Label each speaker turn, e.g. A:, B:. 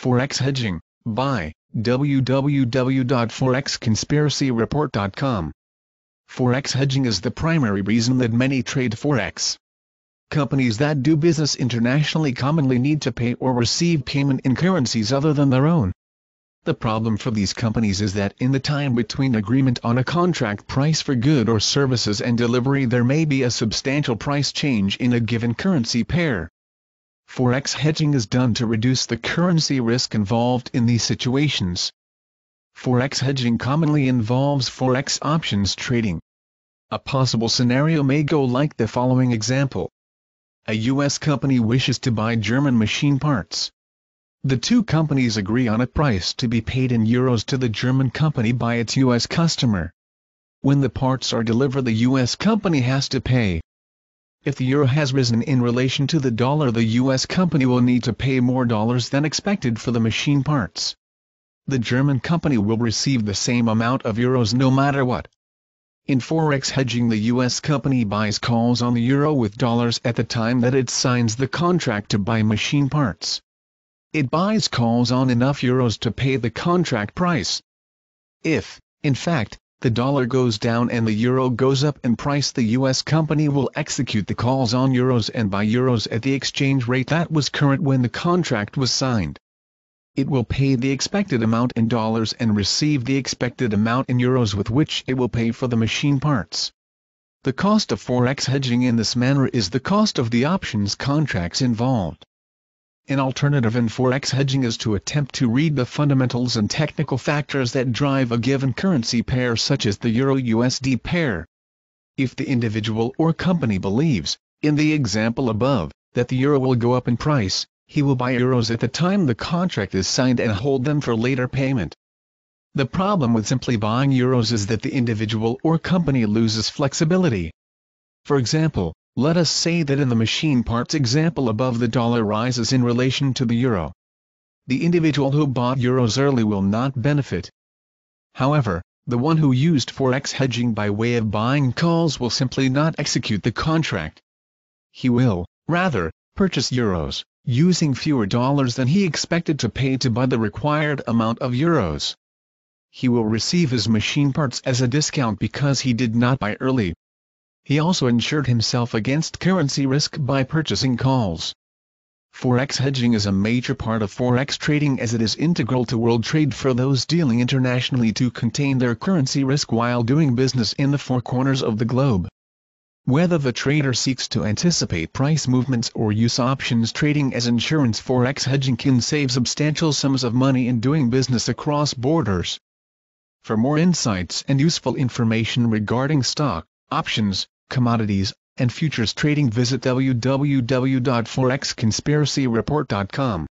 A: Forex Hedging, by www.forexconspiracyreport.com. Forex hedging is the primary reason that many trade Forex. Companies that do business internationally commonly need to pay or receive payment in currencies other than their own. The problem for these companies is that in the time between agreement on a contract price for good or services and delivery there may be a substantial price change in a given currency pair. Forex hedging is done to reduce the currency risk involved in these situations. Forex hedging commonly involves Forex options trading. A possible scenario may go like the following example. A U.S. company wishes to buy German machine parts. The two companies agree on a price to be paid in euros to the German company by its U.S. customer. When the parts are delivered the U.S. company has to pay. If the euro has risen in relation to the dollar the U.S. company will need to pay more dollars than expected for the machine parts. The German company will receive the same amount of euros no matter what. In forex hedging the U.S. company buys calls on the euro with dollars at the time that it signs the contract to buy machine parts it buys calls on enough euros to pay the contract price. If, in fact, the dollar goes down and the euro goes up in price the US company will execute the calls on euros and buy euros at the exchange rate that was current when the contract was signed. It will pay the expected amount in dollars and receive the expected amount in euros with which it will pay for the machine parts. The cost of forex hedging in this manner is the cost of the options contracts involved. An alternative in forex hedging is to attempt to read the fundamentals and technical factors that drive a given currency pair such as the Euro-USD pair. If the individual or company believes, in the example above, that the euro will go up in price, he will buy euros at the time the contract is signed and hold them for later payment. The problem with simply buying euros is that the individual or company loses flexibility. For example, let us say that in the machine parts example above the dollar rises in relation to the euro. The individual who bought euros early will not benefit. However, the one who used forex hedging by way of buying calls will simply not execute the contract. He will, rather, purchase euros, using fewer dollars than he expected to pay to buy the required amount of euros. He will receive his machine parts as a discount because he did not buy early, he also insured himself against currency risk by purchasing calls. Forex hedging is a major part of forex trading as it is integral to world trade for those dealing internationally to contain their currency risk while doing business in the four corners of the globe. Whether the trader seeks to anticipate price movements or use options trading as insurance forex hedging can save substantial sums of money in doing business across borders. For more insights and useful information regarding stock, options, commodities, and futures trading visit www.forexconspiracyreport.com.